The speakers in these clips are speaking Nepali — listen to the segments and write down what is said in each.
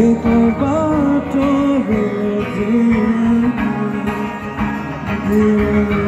Thank you.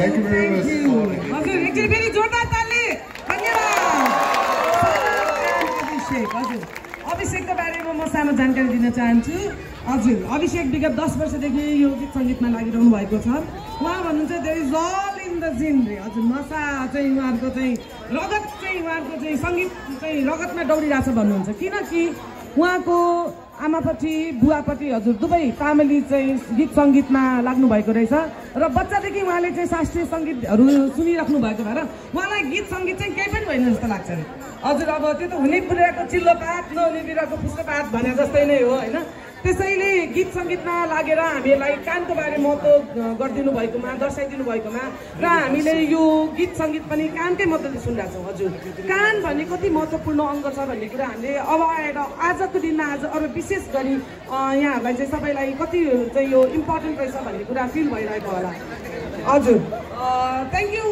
Thank you much. You हजुर एकचोटि फेरि जोरदार धन्यवाद। अभिषेक हजुर। अभिषेकको बारेमा म सानो जानकारी दिन चाहन्छु। हजुर अभिषेक विगत दस वर्षदेखि यो गीत सङ्गीतमा लागिरहनु भएको छ। उहाँ भन्नुहुन्छ there is all in the जिन रे हजुर नसा चाहिँ उहाँहरूको चाहिँ रगत चाहिँ उहाँहरूको चाहिँ सङ्गीत चाहिँ रगतमा दौडिरहेछ भन्नुहुन्छ। किनकि उहाँको आमापट्टि बुवापट्टि हजुर दुवै फ्यामिली चाहिँ गीत सङ्गीतमा लाग्नु भएको रहेछ। र बच्चादेखि उहाँले चाहिँ शास्त्रीय सङ्गीतहरू सुनिराख्नु भएको भएर उहाँलाई गीत सङ्गीत चाहिँ केही पनि होइन जस्तो लाग्छ हजुर अब त्यो त हुने बिरुवाको चिल्लो पात नहुने बिरुवाको पुष्प पात भने जस्तै नै हो होइन? त्यसैले गीत सङ्गीतमा लागेर हामीलाई कानको बारे महत्त्व गरिदिनु भएकोमा दर्शाइदिनु भएकोमा र हामीले यो गीत सङ्गीत पनि कानकै मद्दतले सुनिरहेको छौँ हजुर। कान भन्ने कति महत्त्वपूर्ण अङ्ग छ भन्ने कुरा हामीले अब आएर आजको दिनमा आज अब विशेष गरी यहाँहरूलाई चाहिँ सबैलाई कति चाहिँ यो इम्पोर्टेन्ट रहेछ भन्ने कुरा फिल भइरहेको होला। हजुर। Thank you